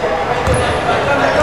Come on, come on.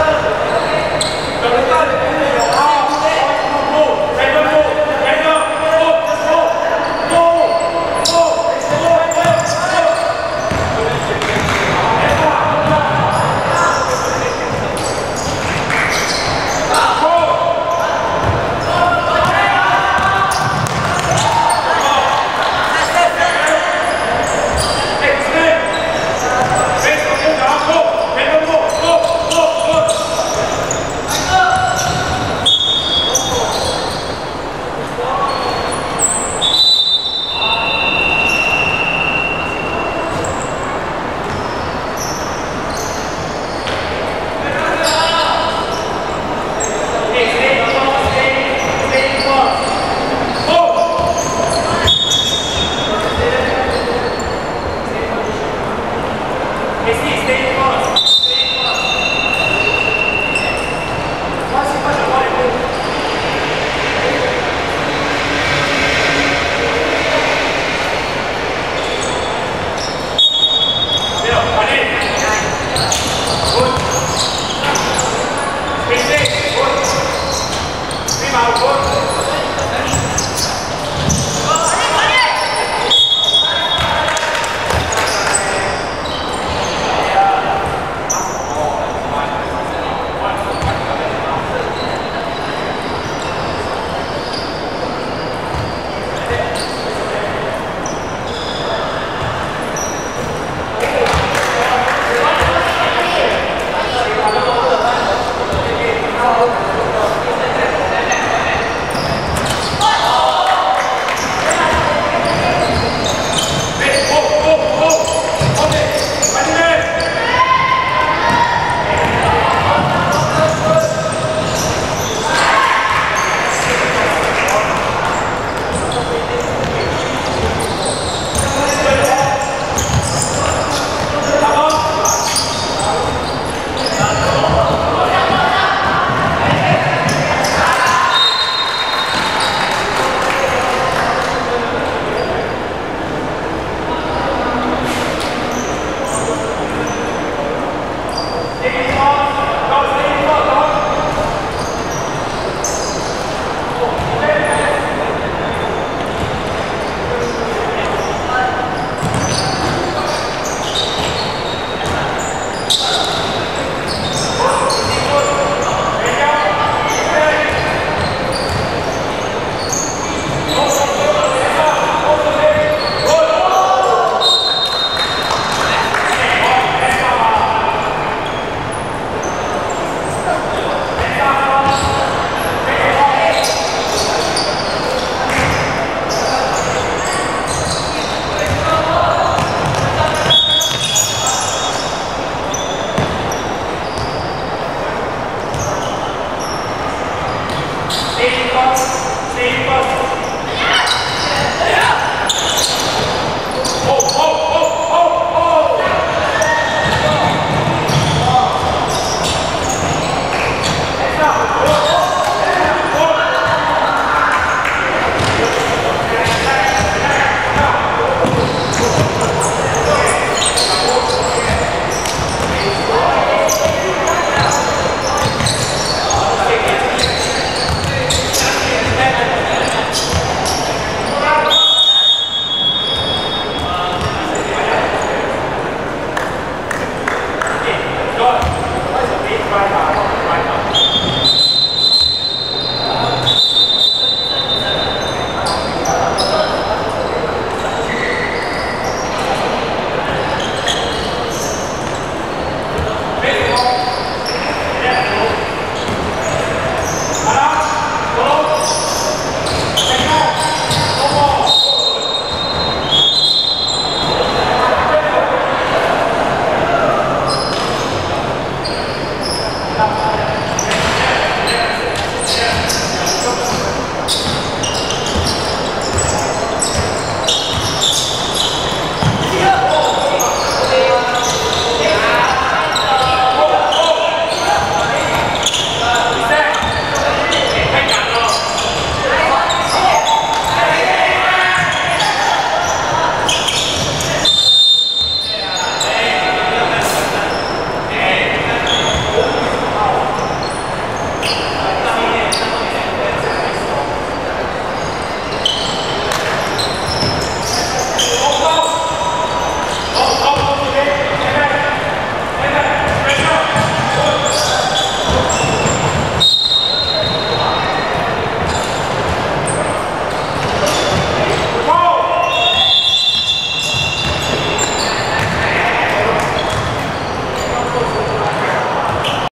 Three, four.